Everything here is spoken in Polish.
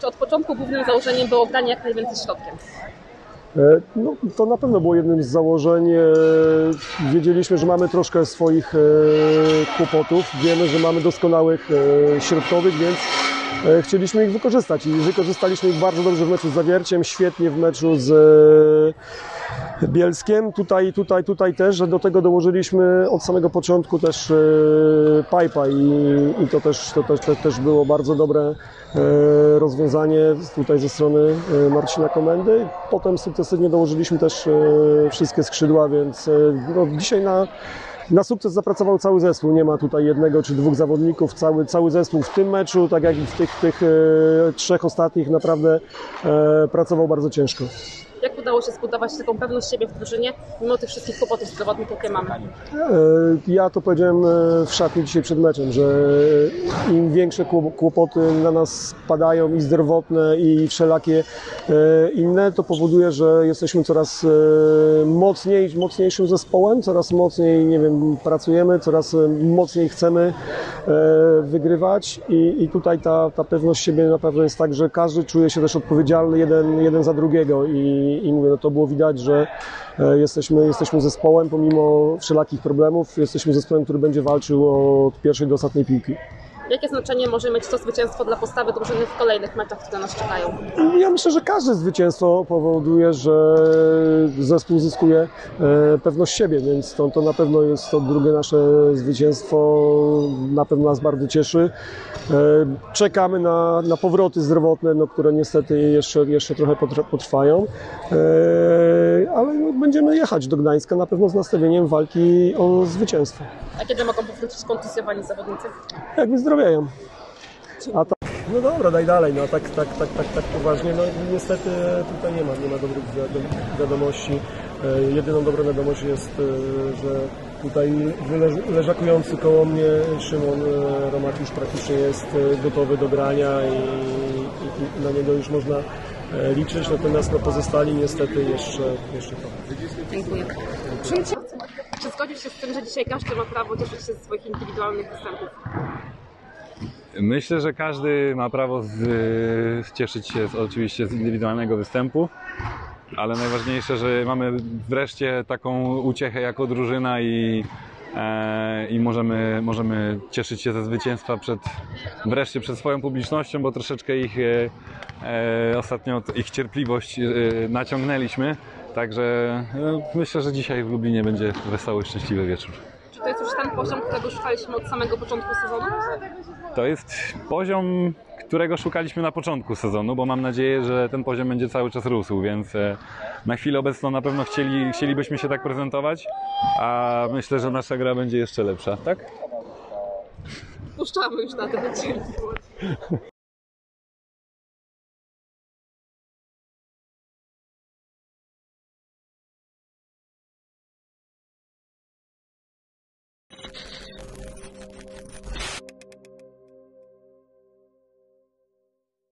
Czy od początku głównym założeniem było granie jak najwięcej środkiem? E, No, to na pewno było jednym z założeń. E, Wiedzieliśmy, że mamy troszkę swoich e, kłopotów. Wiemy, że mamy doskonałych środkowych, więc chcieliśmy ich wykorzystać i wykorzystaliśmy ich bardzo dobrze w meczu z Zawierciem, świetnie w meczu z Bielskiem. Tutaj, tutaj, tutaj też, że do tego dołożyliśmy od samego początku też e, Pipa i, i to, też, to też, to też było bardzo dobre e, rozwiązanie tutaj ze strony e, Marcina Komendy. Potem sukcesywnie dołożyliśmy też wszystkie skrzydła, więc no, dzisiaj na, na sukces zapracował cały zespół. Nie ma tutaj jednego czy dwóch zawodników. Cały, cały zespół w tym meczu, tak jak i w tych, tych e, trzech ostatnich, naprawdę e, pracował bardzo ciężko. Udało się zbudować taką pewność siebie w drużynie, mimo tych wszystkich kłopotów zdrowotnych, jakie mamy? E, Ja to powiedziałem e, w szatni dzisiaj przed meczem, że im większe kło- kłopoty na nas padają i zdrowotne i wszelakie e, inne, to powoduje, że jesteśmy coraz mocniej, mocniejszym zespołem, coraz mocniej, nie wiem, pracujemy, coraz mocniej chcemy wygrywać i, i tutaj ta, ta pewność siebie na pewno jest tak, że każdy czuje się też odpowiedzialny jeden, jeden za drugiego i, i mówię, no to było widać, że e, jesteśmy, jesteśmy zespołem pomimo wszelakich problemów, jesteśmy zespołem, który będzie walczył od pierwszej do ostatniej piłki. Jakie znaczenie może mieć to zwycięstwo dla postawy drużyny w kolejnych meczach, które nas czekają? Ja myślę, że każde zwycięstwo powoduje, że zespół zyskuje e, pewność siebie, więc to, to na pewno jest to drugie nasze zwycięstwo, na pewno nas bardzo cieszy. E, Czekamy na, na powroty zdrowotne, no, które niestety jeszcze, jeszcze trochę potrwa- potrwają, E, ale no, będziemy jechać do Gdańska na pewno z nastawieniem walki o zwycięstwo. A kiedy mogą powrócić kontuzjowani zawodnicy? Jak wyzdrowieją. A tak, no dobra, daj dalej, no tak, tak, tak, tak, tak poważnie, no niestety tutaj nie ma, nie ma dobrych wiado- wiadomości. E, Jedyną dobrą wiadomością jest, e, że tutaj leżakujący koło mnie Szymon e, Romak już praktycznie jest e, gotowy do grania i, i, i na niego już można e, liczyć, natomiast no, pozostali niestety jeszcze, jeszcze to. Dziękuję. Czy zgodzisz się z tym, że dzisiaj każdy ma prawo cieszyć się ze swoich indywidualnych występów? Myślę, że każdy ma prawo z, cieszyć się z, oczywiście z indywidualnego występu, ale najważniejsze, że mamy wreszcie taką uciechę jako drużyna i, e, i możemy, możemy cieszyć się ze zwycięstwa przed, wreszcie przed swoją publicznością, bo troszeczkę ich e, e, ostatnio ich cierpliwość e, naciągnęliśmy. Także e, myślę, że dzisiaj w Lublinie będzie wesoły, szczęśliwy wieczór. Czy to jest już ten poziom, którego szukaliśmy od samego początku sezonu? To jest poziom, którego szukaliśmy na początku sezonu, bo mam nadzieję, że ten poziom będzie cały czas rósł, więc e, na chwilę obecną na pewno chcieli, chcielibyśmy się tak prezentować, a myślę, że nasza gra będzie jeszcze lepsza, tak? Puszczamy już na ten odcinek.